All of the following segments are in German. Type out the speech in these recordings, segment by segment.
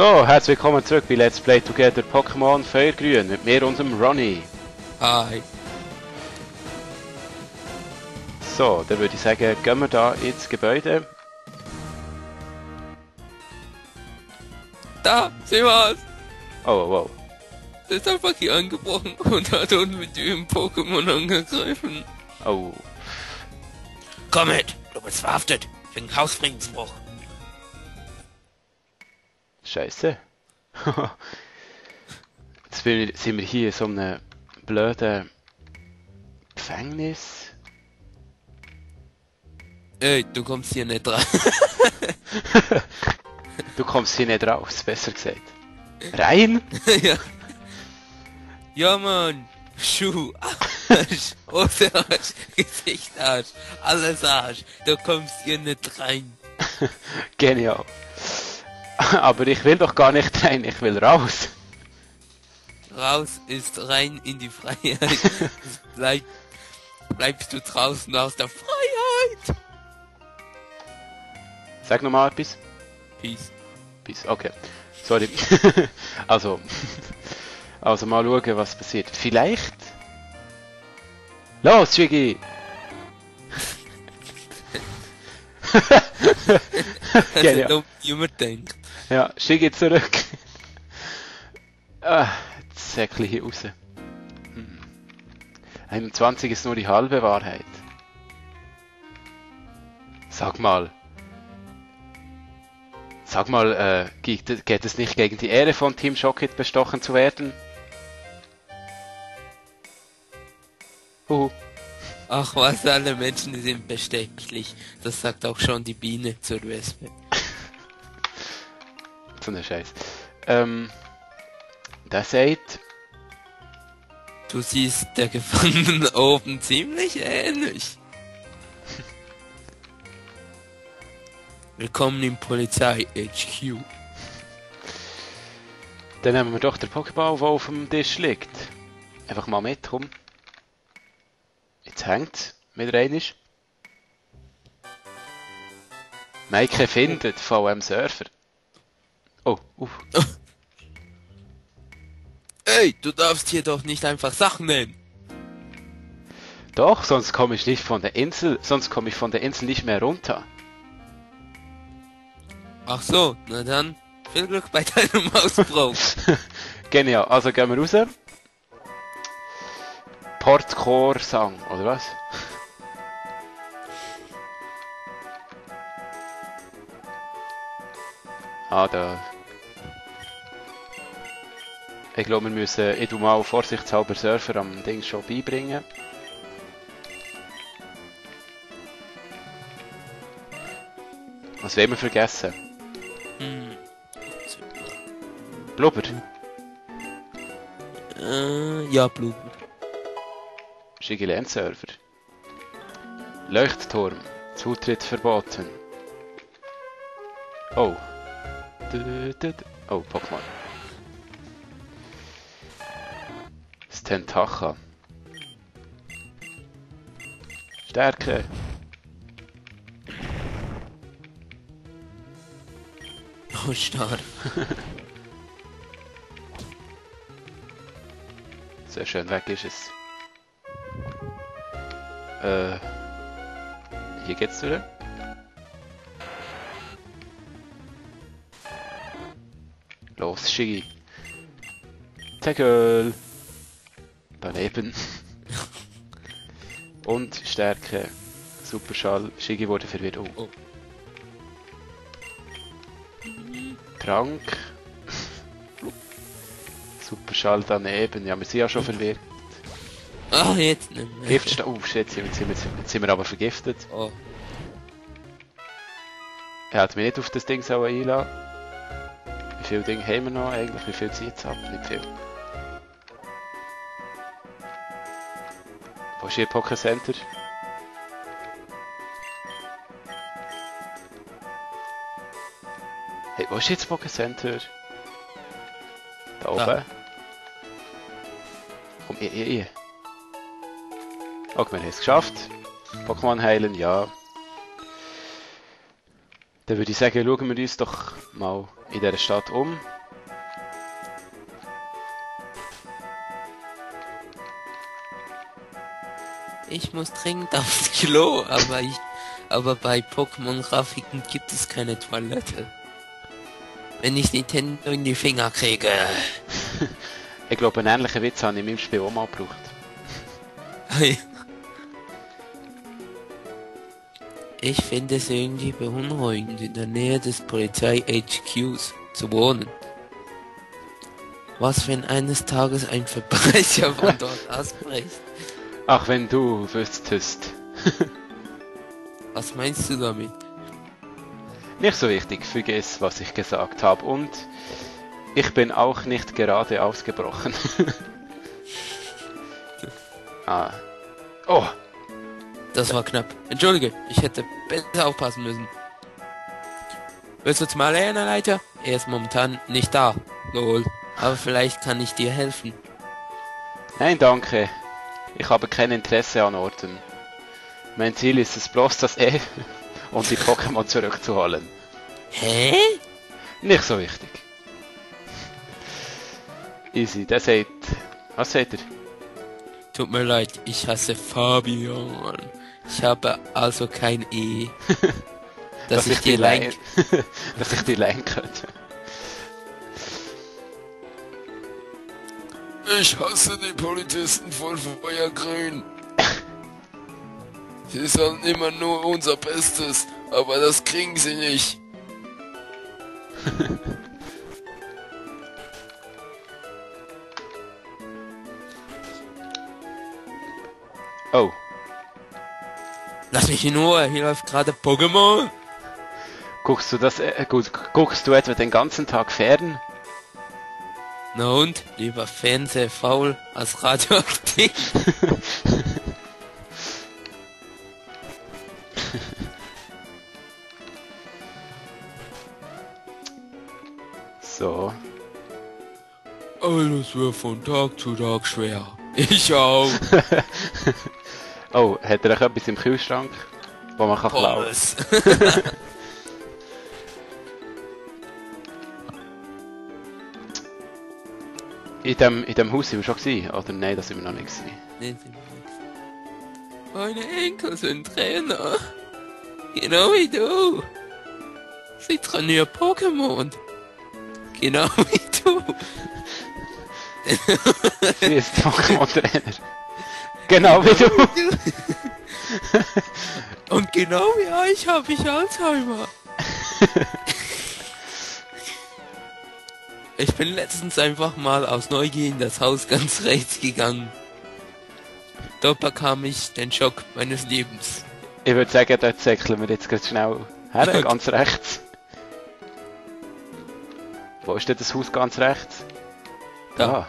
So, herzlich willkommen zurück bei Let's Play Together Pokémon Feuergrün mit mir, unserem Ronny. Hi. So, dann würde ich sagen, gehen wir da ins Gebäude. Da, sieh was. Oh, oh, oh. Der ist einfach hier angebrochen und hat uns mit dem Pokémon angegriffen. Oh. Komm mit, du bist verhaftet. Wegen Hausfriedensbruch. Scheiße. Jetzt sind wir hier in so einem blöden Gefängnis. Ey, du kommst hier nicht rein. Du kommst hier nicht raus, besser gesagt. Rein? ja. Ja, Mann. Schuh, Arsch, Hose, Arsch, Gesicht, Arsch, alles Arsch. Du kommst hier nicht rein. Genial. Aber ich will doch gar nicht rein, ich will raus. Raus ist rein in die Freiheit. Bleib, bleibst du draußen aus der Freiheit. Sag nochmal etwas. Peace. Bis, okay. Sorry. also, also mal schauen, was passiert. Vielleicht. Los, Chigi! Das ist dumm, wie man denkt. Ja, Chigi zurück. ah, Säckchen hier raus. Hm. 21 ist nur die halbe Wahrheit. Sag mal. Sag mal, äh, geht, es nicht gegen die Ehre von Team Shockit bestochen zu werden? Huhu. Ach was, alle Menschen sind bestechlich. Das sagt auch schon die Biene zur Wespe. So eine Scheiß. Ähm, der sagt, Du siehst der Gefangenen oben ziemlich ähnlich. Willkommen im Polizei HQ. dann nehmen wir doch den Pokéball, der auf dem Tisch liegt. Einfach mal mit, komm. Jetzt hängt mit reinisch. Maike findet VM Surfer. Oh, uff. Ey, du darfst hier doch nicht einfach Sachen nennen. Doch, sonst komme ich nicht von der Insel, sonst komme ich von der Insel nicht mehr runter. Ach so, na dann, viel Glück bei deinem Ausbruch. Genial, also gehen wir raus. Portcore Sang, oder was? ah, da. Ich glaube, wir müssen ich mal vorsichtshalber Surfer am Ding schon beibringen. Was wollen wir vergessen? Hm. Blubber. Äh, ja, Blumen. Schigilent-Server. Leuchtturm. Zutritt verboten. Oh. Du, du, du. Oh, Pokémon. Stentacha. Stärke. Oh, stark. Sehr schön, weg ist es. Äh. Hier geht's wieder. Los, Shiggy. Tackle. Daneben. Und Stärke. Superschall. Shiggy wurde verwirrt. Oh. Oh. Trank. Superschall daneben. Ja, wir sind ja schon verwirrt. Ach, jetzt nicht mehr. Giftstoff. Oh shit, jetzt sind, wir, jetzt sind wir- aber vergiftet. Oh, Er hat mich nicht auf das Ding so einladen. Wie viele Dinge haben wir noch eigentlich? Wie viel es ab? Nicht viel. Wo ist hier Poké Center? Hey, wo ist jetzt Poké Center? Da oben. Da. Komm, ihr, ihr, ihr. Okay, wir haben es geschafft. Pokémon heilen, ja. Dann würde ich sagen, schauen wir uns doch mal in dieser Stadt um. Ich muss dringend aufs Klo, aber ich, aber bei Pokémon Grafiken gibt es keine Toilette. Wenn ich Nintendo in die Finger kriege. Ich glaube, einen ähnlichen Witz habe ich in meinem Spiel auch mal gebraucht. Ich finde es irgendwie beunruhigend, in der Nähe des Polizei-HQs zu wohnen. Was, wenn eines Tages ein Verbrecher von dort ausbricht? Ach, wenn du wüsstest. Was meinst du damit? Nicht so wichtig, vergiss, was ich gesagt habe. Und ich bin auch nicht gerade ausgebrochen. ah. Oh, Das war knapp. Entschuldige, ich hätte besser aufpassen müssen. Willst du zum Leiter? Er ist momentan nicht da. Lol. Aber vielleicht kann ich dir helfen. nein, danke. Ich habe kein Interesse an Orten. Mein Ziel ist es bloß, das E und die Pokémon zurückzuholen. Hä? Nicht so wichtig. Easy, der sagt... Was sagt er? Tut mir leid, ich hasse Fabian. Ich habe also kein E. Dass, ich dir leihen... like. dass ich leihen könnte. Ich hasse die Polizisten von Feuergrün. Sie sollen immer nur unser Bestes, aber das kriegen sie nicht. Oh, Lass mich in Ruhe, hier läuft gerade Pokémon. guckst du das... Äh, gut, guckst du etwa den ganzen Tag fern? Na und? Lieber Fernsehfaul als radioaktiv. So. Alles wird von Tag zu Tag schwer. Ich auch. Oh, hat er auch etwas im Kühlschrank, wo man kann klauen? Pommes. In dem, in dem Haus sind wir schon gewesen, oder nein, das sind wir noch nicht gewesen. Nee, sind wir nicht. Meine Enkel sind Trainer. Genau wie du. Sie trainieren Pokémon. Genau wie du. Sie ist Pokémon-Trainer. Genau wie du. Und genau wie euch habe ich Alzheimer. Ich bin letztens einfach mal aus Neugier in das Haus ganz rechts gegangen. Dort bekam ich den Schock meines Lebens. Ich würde sagen, dort säckeln wir jetzt ganz schnell her, ganz rechts. Wo ist denn das Haus ganz rechts? Da.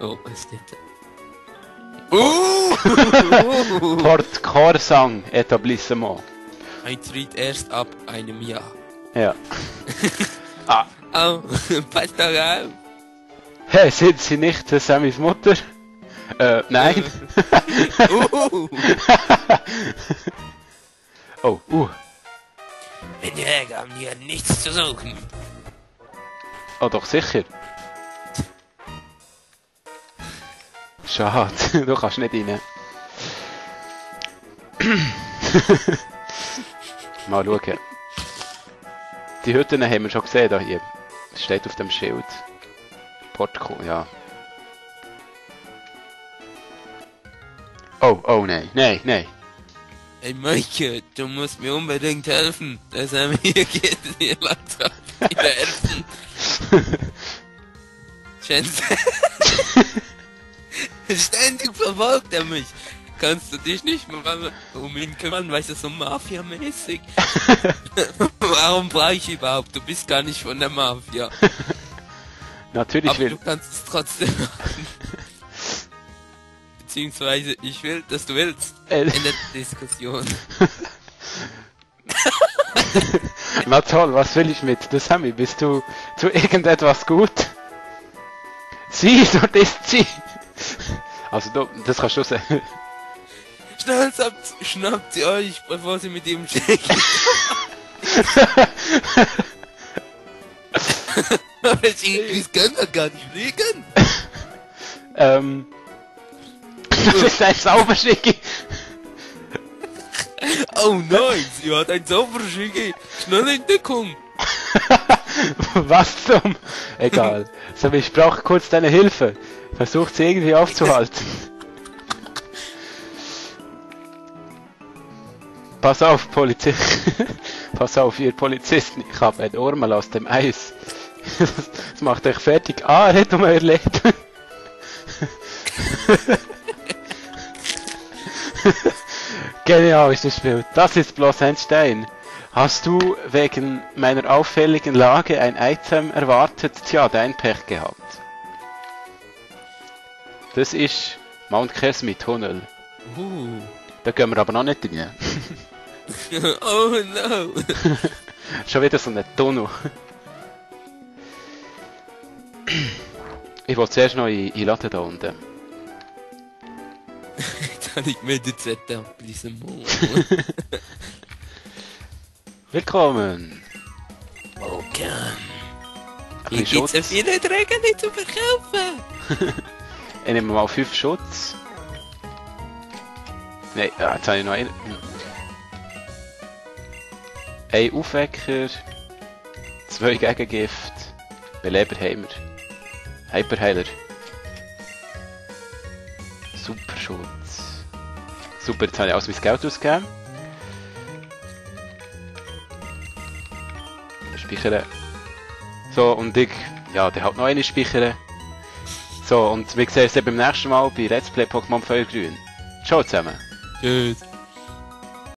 Oh, was steht da? Uh! Port Corsang Etablissement. Eintritt erst ab einem Jahr. Ja. ah, Oh, pass doch auf. hey, sind Sie nicht äh, Sammys Mutter? Äh, nein. Uh, oh, uh. in Jäger haben hier nichts zu suchen. Oh, doch sicher. Schade, du kannst nicht rein. Mal schauen. Die Hütten haben wir schon gesehen, da hier. Es steht auf dem Schild. Portco, ja. Oh, oh, nein, nein, nein. Hey Maike, du musst mir unbedingt helfen. Das haben wir geht hier langsam wieder helfen. Chance. Ständig verfolgt er mich. Kannst du dich nicht mal um ihn kümmern, weißt du, so Mafia-mäßig. Warum brauche ich überhaupt? Du bist gar nicht von der Mafia. Natürlich Aber will. du kannst es trotzdem machen. Beziehungsweise, ich will, dass du willst. Äh. In der Diskussion. Na toll, was will ich mit? Du Sammy, bist du zu irgendetwas gut? Sie, dort ist sie! Also du, das kannst du sagen. Schnell schnappt, schnappt sie euch, bevor sie mit ihm. Aber sie können doch gar nicht fliegen. Ähm. Das ist ein Sauberschicki. Oh nein, sie hat ein Zauberschicke. Schnell in Deckung. Was zum? Egal. So, ich brauche kurz deine Hilfe. Versucht sie irgendwie aufzuhalten. Pass auf, Polizist. Pass auf, ihr Polizisten. Ich habe ein Ormel aus dem Eis. Das macht euch fertig. Ah, er hat um euer Leben. Genial ist das Spiel. Das ist bloß ein Stein. Hast du wegen meiner auffälligen Lage ein Item erwartet? Tja, dein Pech gehabt. Das ist Mount Kesmi Tunnel. Uh. Da gehen wir aber noch nicht rein. oh no. Schon wieder so ein Tunnel. Ich will zuerst noch in, in Laden da unten. Jetzt habe ich mir die Zettel ablesen. Willkommen! Okay. Ein Hier ja Schutz. viele Träger nicht zu verkaufen. Ich nehme mal 5 Schutz. Nein, ja, jetzt habe ich noch einen. Ein Aufwecker. Zwei Gegengift. Beleber haben wir. Hyperheiler. Super Schutz. Super, jetzt habe ich alles mein Geld ausgegeben. Speichern. So, und ich, ja, der hat noch eine speichern. So, und wir sehen uns dann beim nächsten Mal bei Let's Play Pokémon Feuergrün. Ciao zusammen. Tschüss.